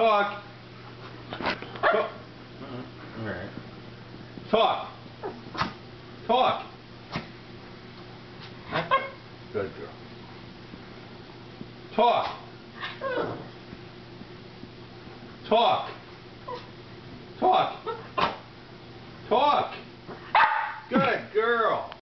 Talk. Talk. All right. Talk. Talk. Good girl. Talk. Talk. Talk. Talk. Good girl.